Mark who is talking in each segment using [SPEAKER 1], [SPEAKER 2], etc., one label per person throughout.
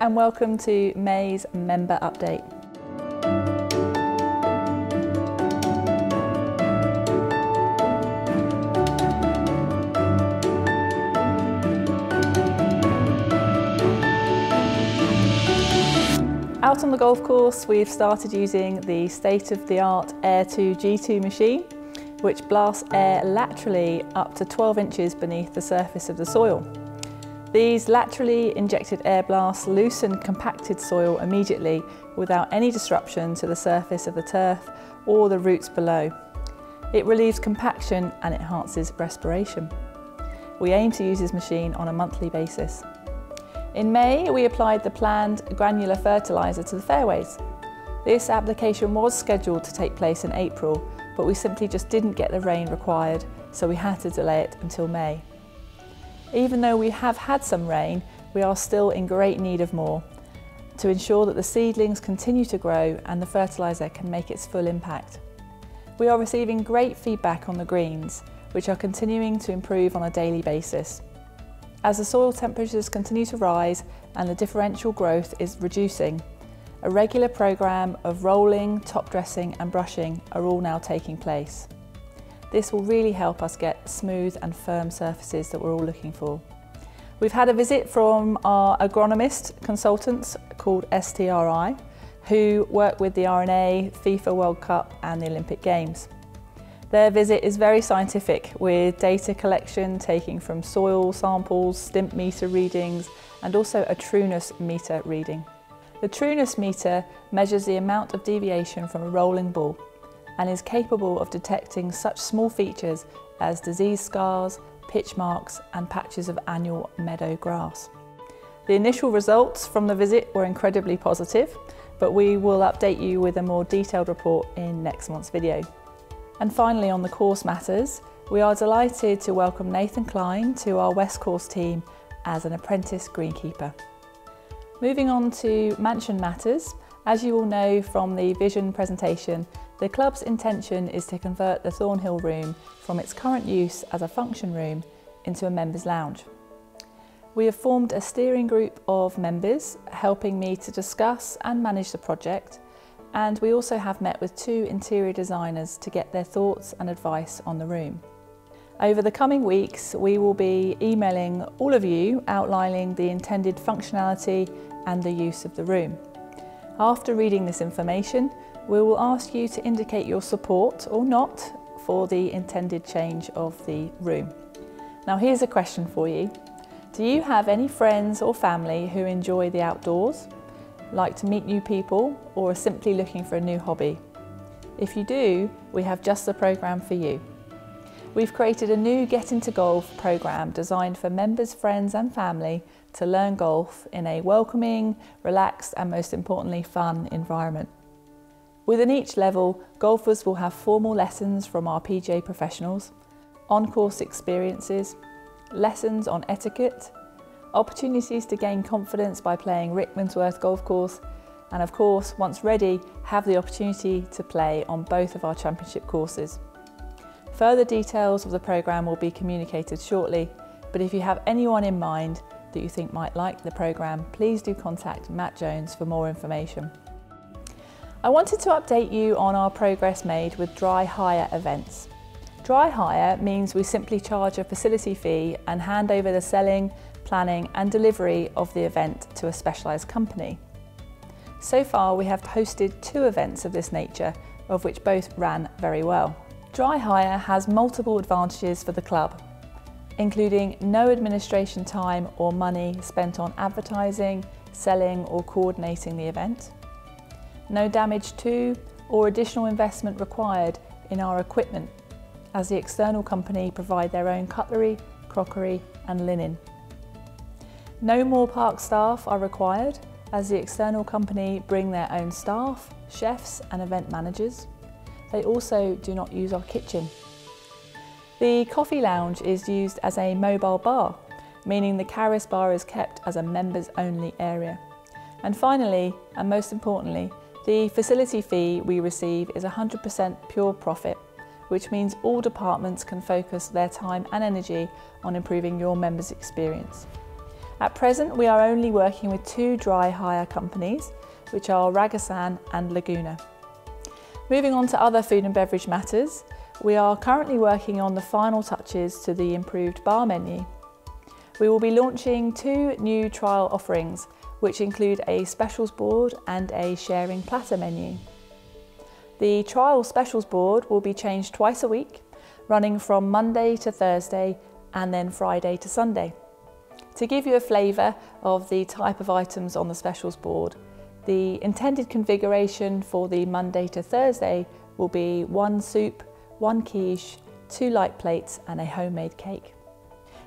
[SPEAKER 1] and welcome to May's member update. Out on the golf course, we've started using the state-of-the-art Air 2 G2 machine, which blasts air laterally up to 12 inches beneath the surface of the soil. These laterally injected air blasts loosen compacted soil immediately without any disruption to the surface of the turf or the roots below. It relieves compaction and enhances respiration. We aim to use this machine on a monthly basis. In May, we applied the planned granular fertiliser to the fairways. This application was scheduled to take place in April, but we simply just didn't get the rain required, so we had to delay it until May. Even though we have had some rain, we are still in great need of more to ensure that the seedlings continue to grow and the fertiliser can make its full impact. We are receiving great feedback on the greens, which are continuing to improve on a daily basis. As the soil temperatures continue to rise and the differential growth is reducing, a regular programme of rolling, top dressing and brushing are all now taking place. This will really help us get smooth and firm surfaces that we're all looking for. We've had a visit from our agronomist consultants called STRI, who work with the R&A, FIFA World Cup and the Olympic Games. Their visit is very scientific with data collection taking from soil samples, stimp meter readings and also a trueness meter reading. The trueness meter measures the amount of deviation from a rolling ball and is capable of detecting such small features as disease scars, pitch marks and patches of annual meadow grass. The initial results from the visit were incredibly positive, but we will update you with a more detailed report in next month's video. And finally on the course matters, we are delighted to welcome Nathan Klein to our West Course team as an apprentice greenkeeper. Moving on to mansion matters, as you all know from the vision presentation, the club's intention is to convert the Thornhill room from its current use as a function room into a members lounge. We have formed a steering group of members helping me to discuss and manage the project and we also have met with two interior designers to get their thoughts and advice on the room. Over the coming weeks we will be emailing all of you outlining the intended functionality and the use of the room. After reading this information we will ask you to indicate your support or not for the intended change of the room. Now here's a question for you. Do you have any friends or family who enjoy the outdoors, like to meet new people or are simply looking for a new hobby? If you do, we have just the programme for you. We've created a new Get Into Golf programme designed for members, friends and family to learn golf in a welcoming, relaxed and most importantly fun environment. Within each level, golfers will have formal lessons from our PGA professionals, on-course experiences, lessons on etiquette, opportunities to gain confidence by playing Rickmansworth Golf Course, and of course, once ready, have the opportunity to play on both of our championship courses. Further details of the programme will be communicated shortly, but if you have anyone in mind that you think might like the programme, please do contact Matt Jones for more information. I wanted to update you on our progress made with dry hire events. Dry hire means we simply charge a facility fee and hand over the selling, planning and delivery of the event to a specialised company. So far we have hosted two events of this nature, of which both ran very well. Dry hire has multiple advantages for the club, including no administration time or money spent on advertising, selling or coordinating the event, no damage to or additional investment required in our equipment as the external company provide their own cutlery, crockery and linen. No Moor Park staff are required as the external company bring their own staff, chefs and event managers. They also do not use our kitchen. The coffee lounge is used as a mobile bar, meaning the Caris bar is kept as a members only area. And finally, and most importantly, the facility fee we receive is 100% pure profit, which means all departments can focus their time and energy on improving your members' experience. At present, we are only working with two dry hire companies, which are Ragasan and Laguna. Moving on to other food and beverage matters, we are currently working on the final touches to the improved bar menu. We will be launching two new trial offerings, which include a specials board and a sharing platter menu. The trial specials board will be changed twice a week, running from Monday to Thursday and then Friday to Sunday. To give you a flavour of the type of items on the specials board, the intended configuration for the Monday to Thursday will be one soup, one quiche, two light plates and a homemade cake.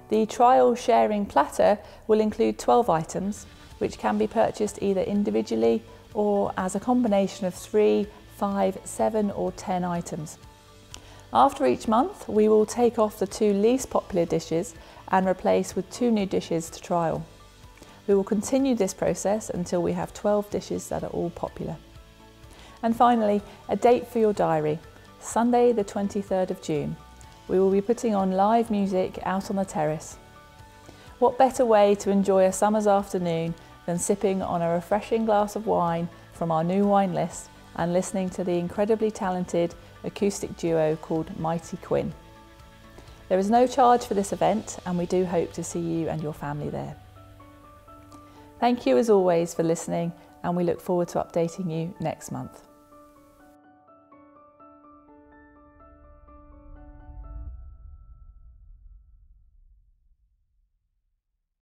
[SPEAKER 1] The trial sharing platter will include 12 items, which can be purchased either individually or as a combination of three, five, seven or 10 items. After each month, we will take off the two least popular dishes and replace with two new dishes to trial. We will continue this process until we have 12 dishes that are all popular. And finally, a date for your diary, Sunday the 23rd of June. We will be putting on live music out on the terrace. What better way to enjoy a summer's afternoon than sipping on a refreshing glass of wine from our new wine list and listening to the incredibly talented acoustic duo called Mighty Quinn. There is no charge for this event and we do hope to see you and your family there. Thank you as always for listening and we look forward to updating you next month.